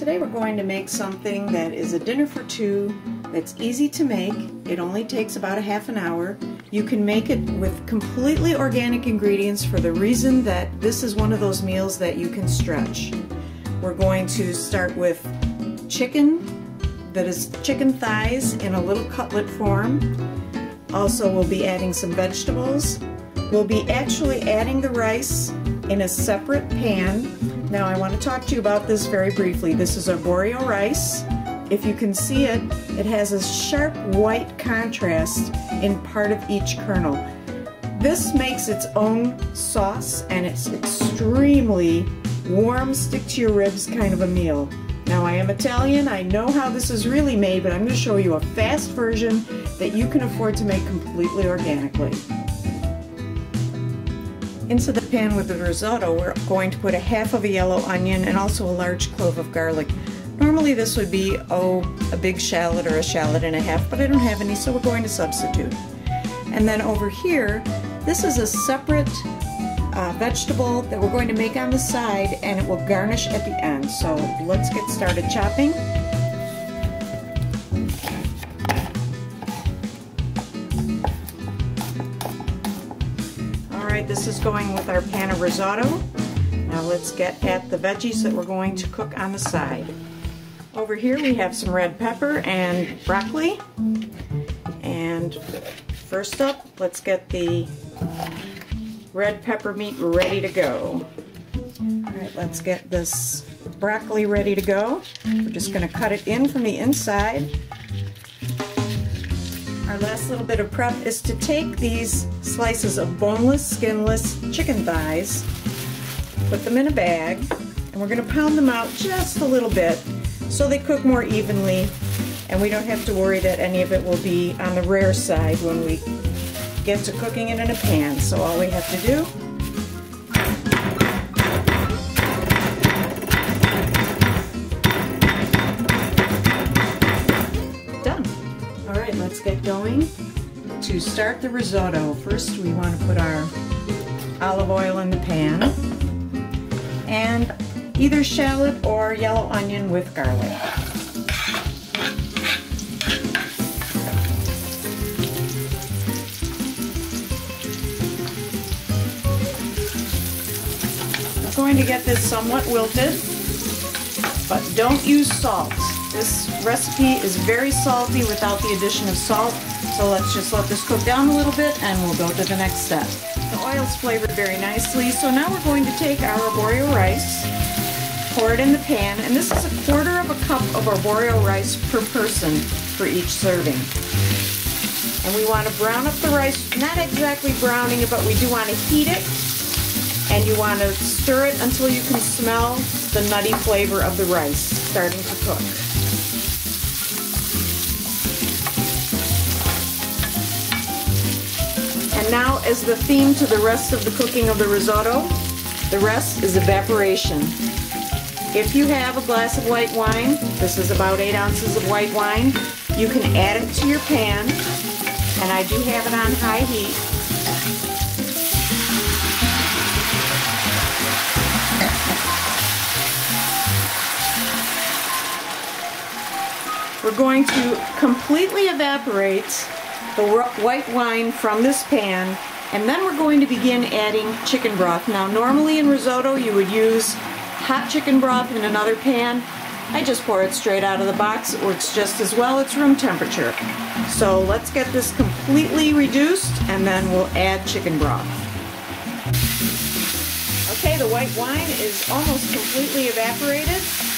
Today we're going to make something that is a dinner for two that's easy to make. It only takes about a half an hour. You can make it with completely organic ingredients for the reason that this is one of those meals that you can stretch. We're going to start with chicken that is chicken thighs in a little cutlet form. Also we'll be adding some vegetables. We'll be actually adding the rice in a separate pan now I want to talk to you about this very briefly. This is arborio rice. If you can see it, it has a sharp white contrast in part of each kernel. This makes its own sauce and it's extremely warm, stick to your ribs kind of a meal. Now I am Italian, I know how this is really made, but I'm going to show you a fast version that you can afford to make completely organically. Into the pan with the risotto, we're going to put a half of a yellow onion and also a large clove of garlic. Normally this would be, oh, a big shallot or a shallot and a half, but I don't have any, so we're going to substitute. And then over here, this is a separate uh, vegetable that we're going to make on the side and it will garnish at the end. So let's get started chopping. This is going with our pan of risotto. Now let's get at the veggies that we're going to cook on the side. Over here we have some red pepper and broccoli. And first up, let's get the red pepper meat ready to go. All right, let's get this broccoli ready to go. We're just going to cut it in from the inside our last little bit of prep is to take these slices of boneless, skinless chicken thighs, put them in a bag, and we're going to pound them out just a little bit so they cook more evenly and we don't have to worry that any of it will be on the rare side when we get to cooking it in a pan. So all we have to do going. To start the risotto, first we want to put our olive oil in the pan and either shallot or yellow onion with garlic. We're going to get this somewhat wilted, but don't use salt. This recipe is very salty without the addition of salt, so let's just let this cook down a little bit and we'll go to the next step. The oil's flavored very nicely, so now we're going to take our arborio rice, pour it in the pan, and this is a quarter of a cup of arborio rice per person for each serving. And we want to brown up the rice, not exactly browning it, but we do want to heat it, and you want to stir it until you can smell the nutty flavor of the rice starting to cook. Now as the theme to the rest of the cooking of the risotto, the rest is evaporation. If you have a glass of white wine, this is about 8 ounces of white wine, you can add it to your pan, and I do have it on high heat. We're going to completely evaporate the white wine from this pan and then we're going to begin adding chicken broth. Now normally in risotto you would use hot chicken broth in another pan. I just pour it straight out of the box. It works just as well. It's room temperature. So let's get this completely reduced and then we'll add chicken broth. Okay, the white wine is almost completely evaporated.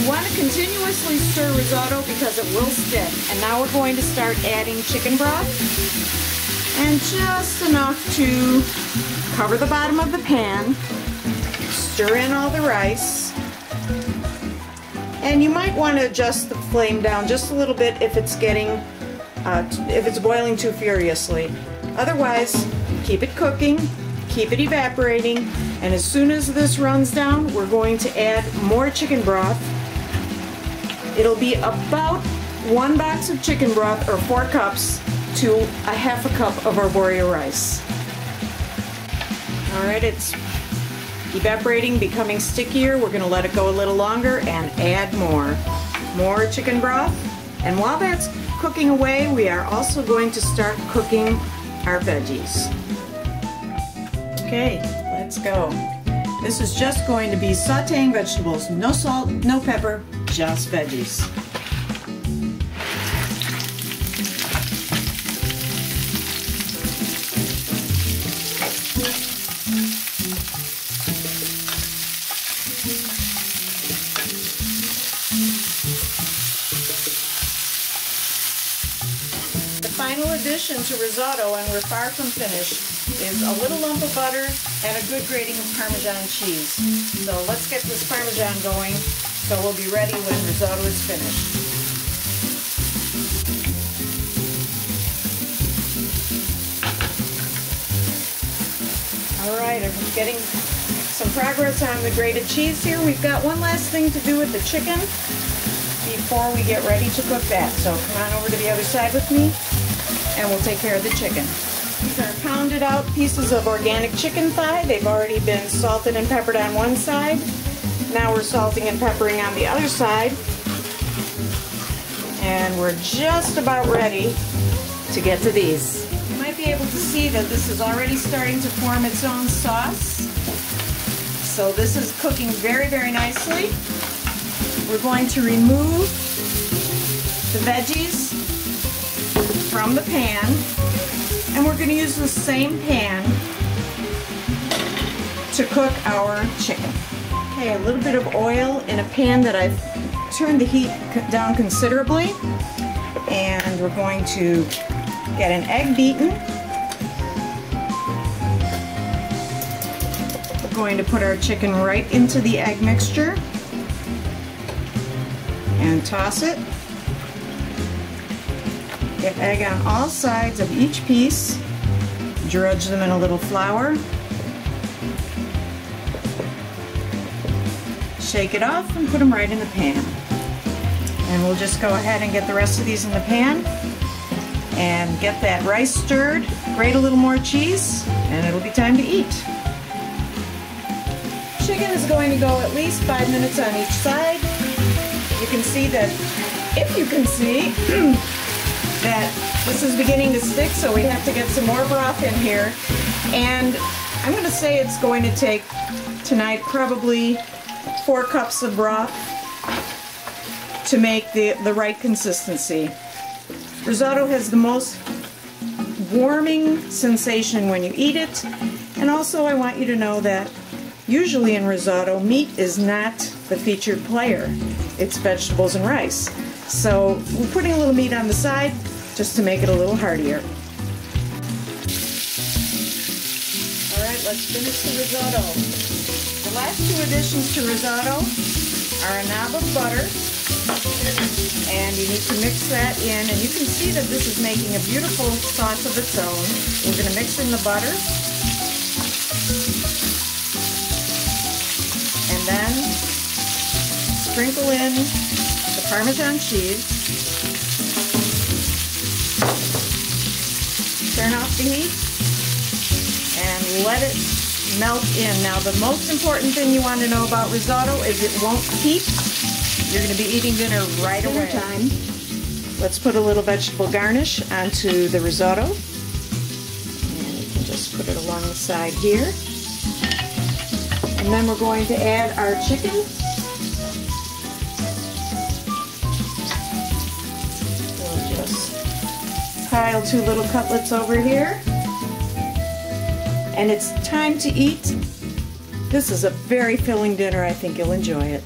You want to continuously stir risotto because it will stick. And now we're going to start adding chicken broth. And just enough to cover the bottom of the pan. Stir in all the rice. And you might want to adjust the flame down just a little bit if it's getting, uh, if it's boiling too furiously. Otherwise, keep it cooking, keep it evaporating, and as soon as this runs down, we're going to add more chicken broth It'll be about one box of chicken broth or four cups to a half a cup of arborio rice. All right, it's evaporating, becoming stickier. We're going to let it go a little longer and add more. More chicken broth. And while that's cooking away, we are also going to start cooking our veggies. Okay, let's go. This is just going to be sauteing vegetables. No salt, no pepper, just veggies. The final addition to risotto, and we're far from finished, is a little lump of butter and a good grating of Parmesan cheese. So let's get this Parmesan going so we'll be ready when risotto is finished. All right, I'm getting some progress on the grated cheese here. We've got one last thing to do with the chicken before we get ready to cook that. So come on over to the other side with me and we'll take care of the chicken. These are pounded out pieces of organic chicken thigh. They've already been salted and peppered on one side. Now we're salting and peppering on the other side. And we're just about ready to get to these. You might be able to see that this is already starting to form its own sauce. So this is cooking very, very nicely. We're going to remove the veggies from the pan and we're going to use the same pan to cook our chicken. A little bit of oil in a pan that I've turned the heat down considerably and we're going to get an egg beaten. We're going to put our chicken right into the egg mixture and toss it. Get egg on all sides of each piece. Drudge them in a little flour. Shake it off and put them right in the pan. And we'll just go ahead and get the rest of these in the pan and get that rice stirred, grate a little more cheese, and it'll be time to eat. Chicken is going to go at least five minutes on each side. You can see that, if you can see, that this is beginning to stick, so we have to get some more broth in here. And I'm going to say it's going to take tonight probably four cups of broth to make the, the right consistency. Risotto has the most warming sensation when you eat it. And also I want you to know that usually in risotto, meat is not the featured player. It's vegetables and rice. So we're putting a little meat on the side just to make it a little heartier. All right, let's finish the risotto. The last two additions to risotto are a knob of butter, and you need to mix that in, and you can see that this is making a beautiful sauce of its own. We're going to mix in the butter, and then sprinkle in the Parmesan cheese. Turn off the heat and let it melt in. Now the most important thing you want to know about risotto is it won't keep. You're going to be eating dinner right dinner away. time. Let's put a little vegetable garnish onto the risotto. And you can just put it along the side here. And then we're going to add our chicken. We'll just pile two little cutlets over here and it's time to eat. This is a very filling dinner. I think you'll enjoy it.